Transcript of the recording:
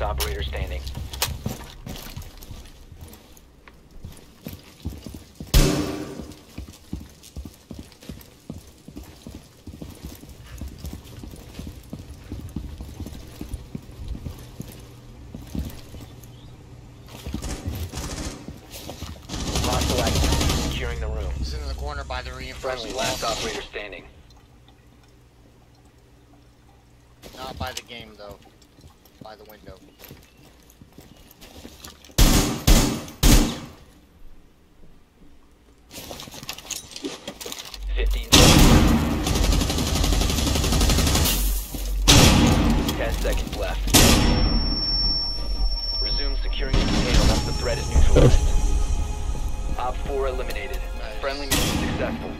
operator standing. Hostile activity securing the room. He's in the corner by the Friendly last operator standing. Not by the game though. By the window. Fifteen. Ten seconds left. Resume securing the container once the threat is neutralized. Op 4 eliminated. Nice. Friendly mission successful.